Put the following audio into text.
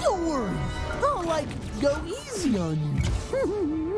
Don't worry. I'll, like, go easy on you.